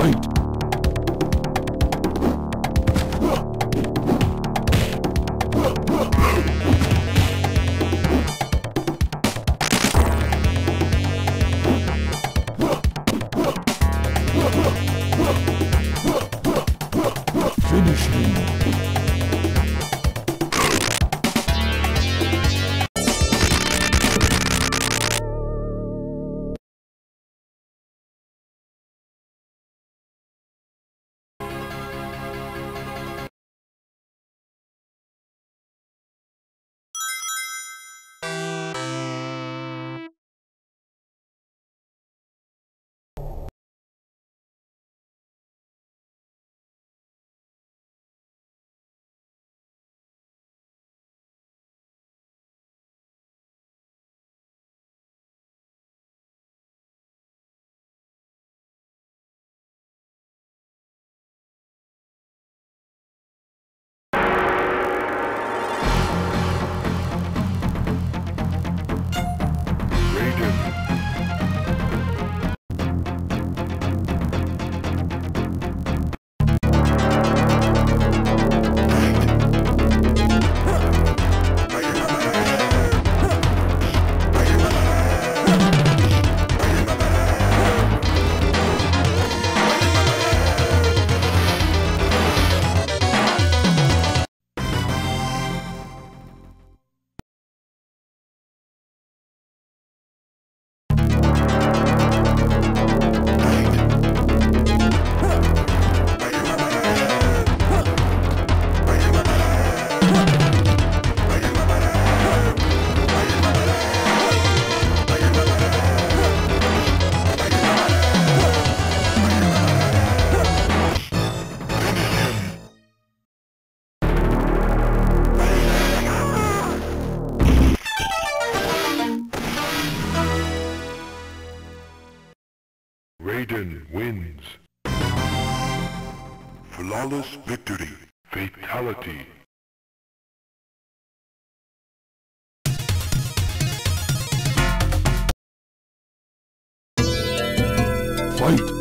fight. Flawless victory. Fatality. Fight!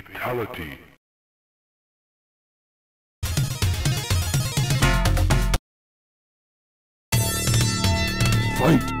Fatality. Fight!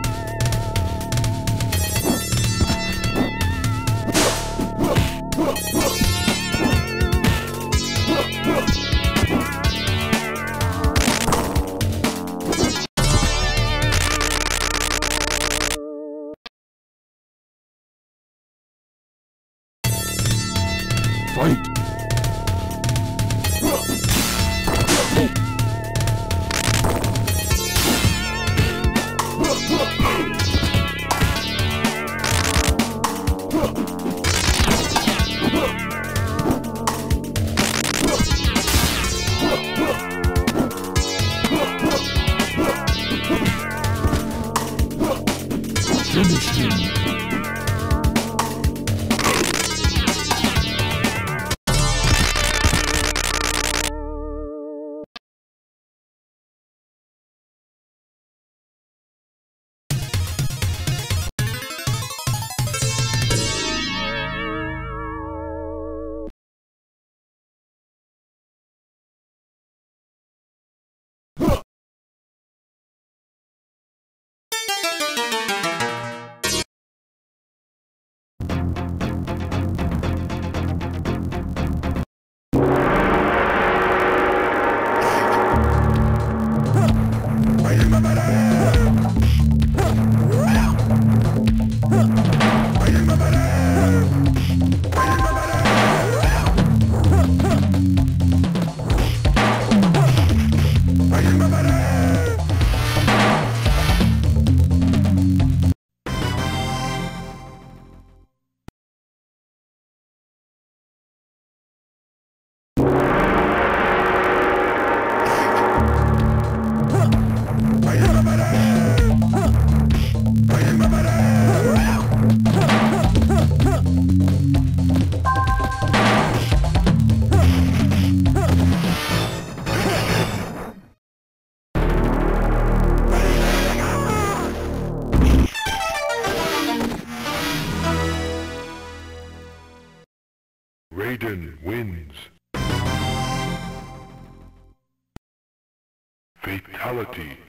Fatality.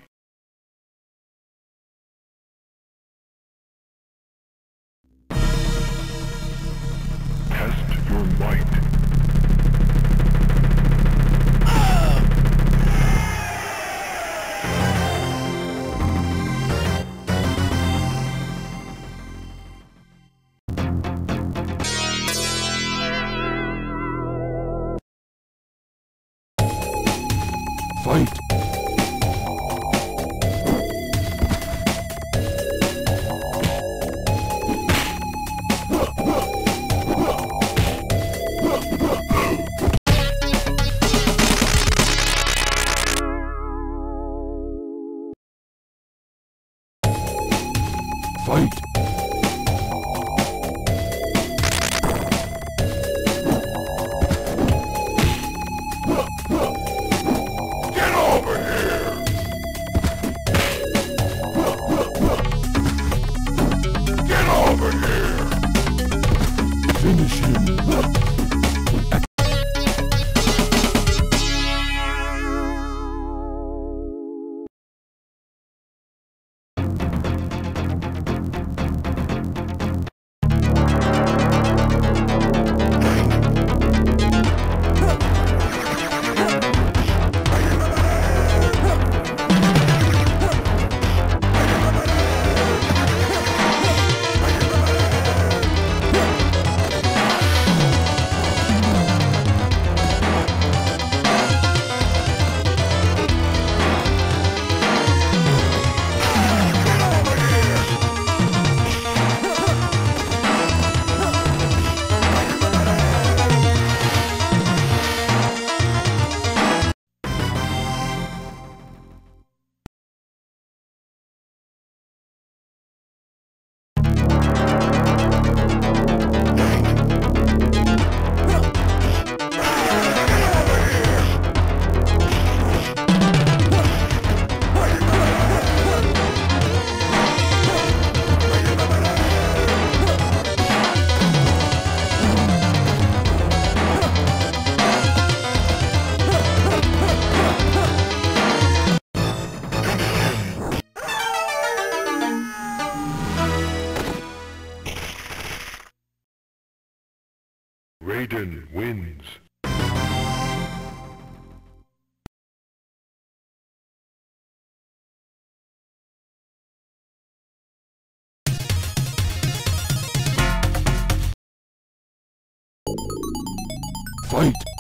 Fight!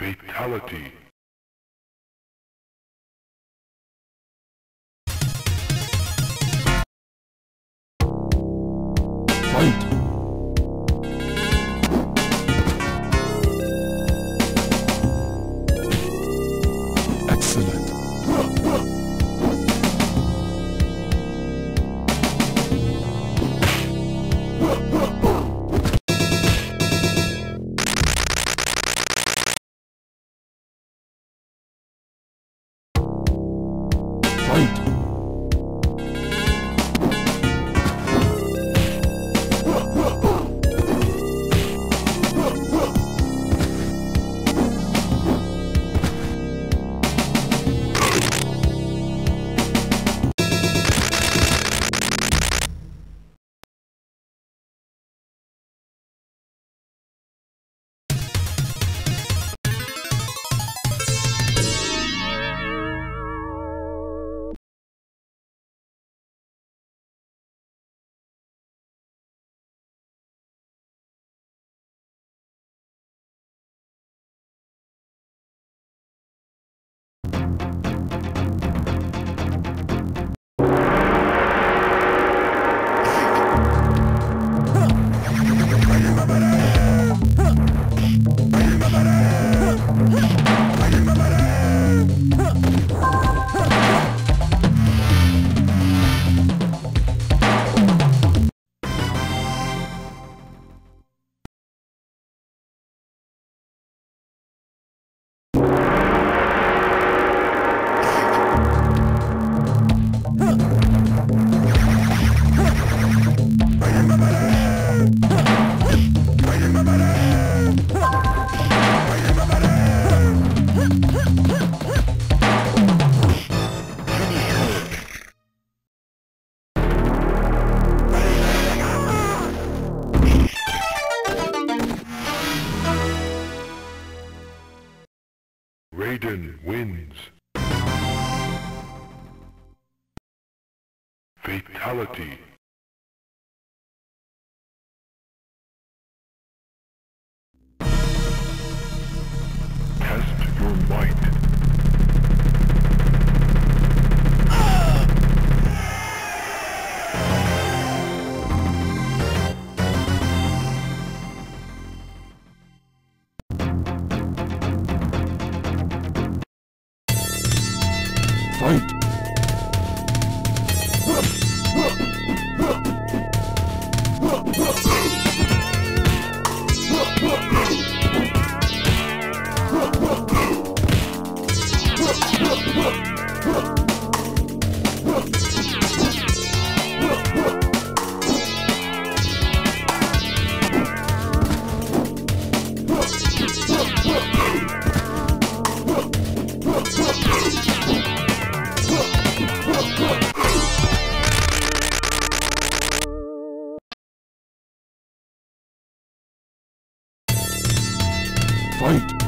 Fatality. Wins. Fatality. Test your might. Fight!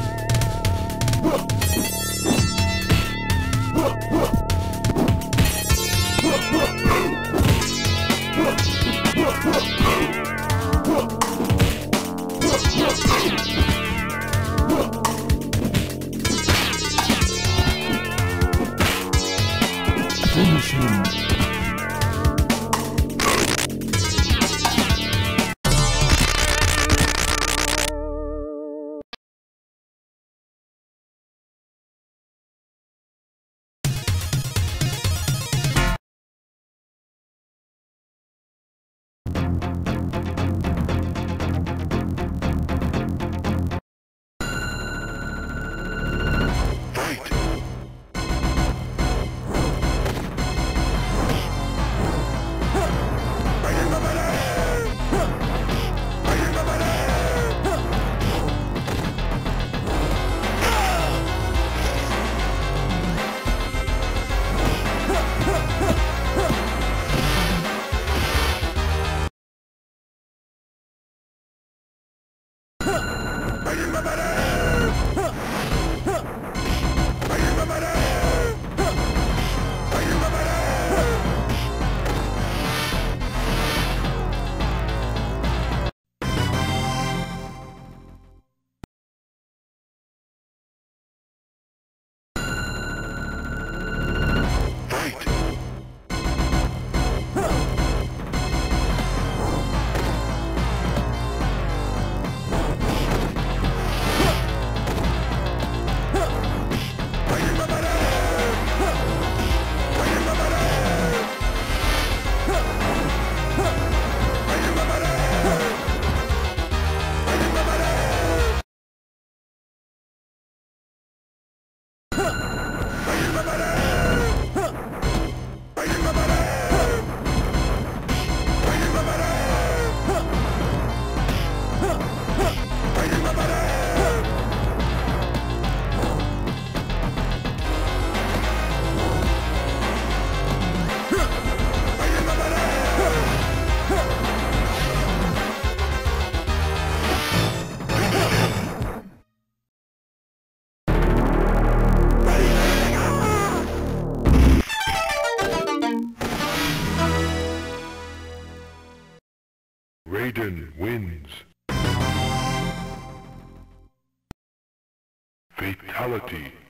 Fatality.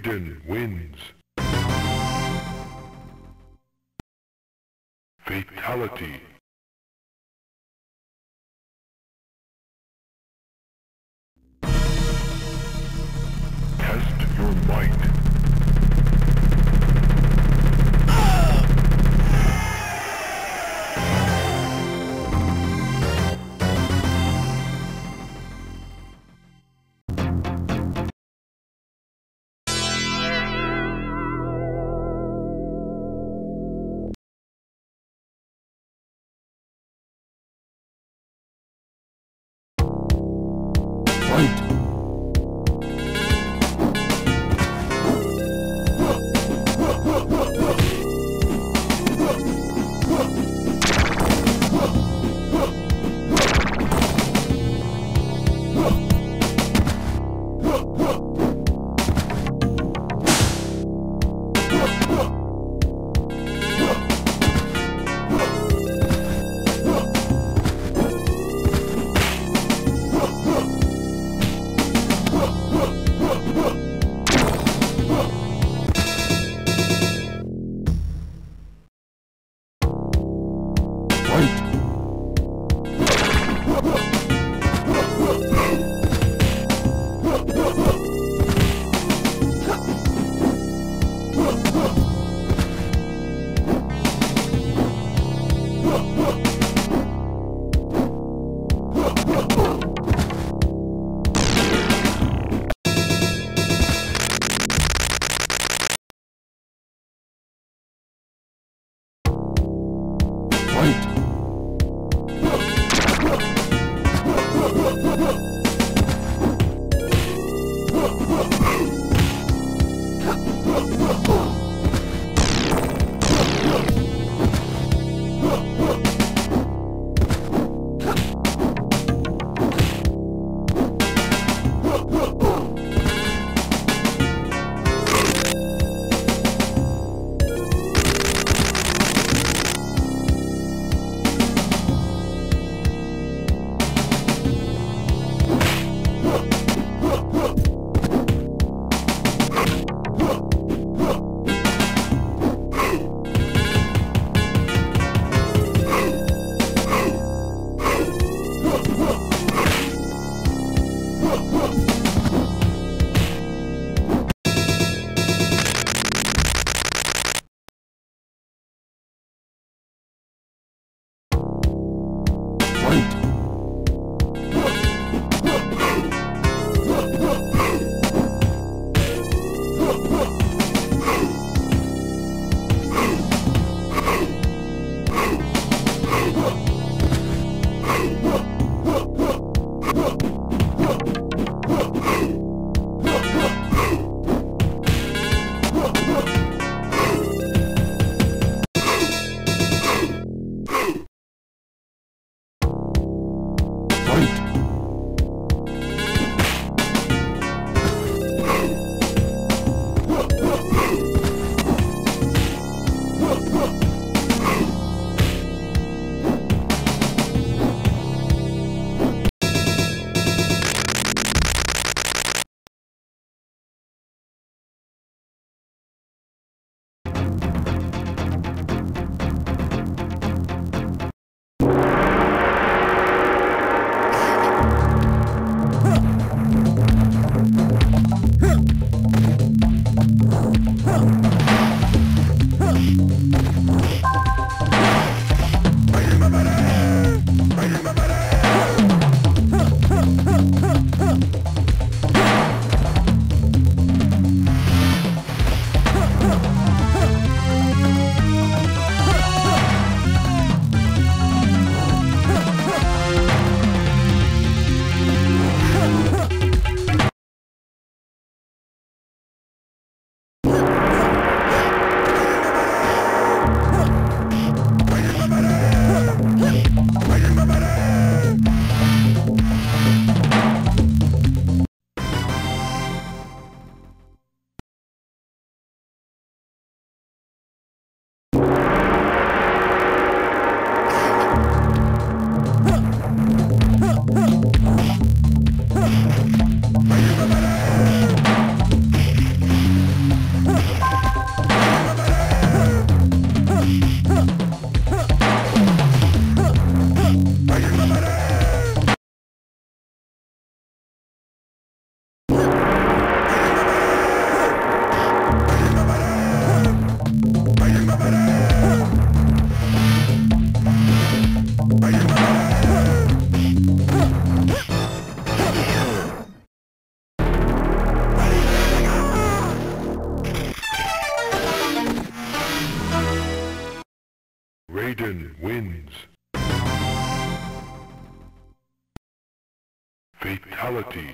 Raiden wins. Fatality. Test your might. Fatality.